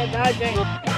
Yeah, no,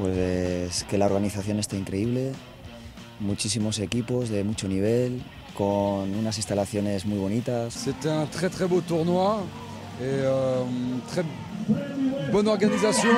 Pues que la organización esté increíble, muchísimos equipos de mucho nivel, con unas instalaciones muy bonitas. C'était un très très beau tournoi et euh, très bonne organisation.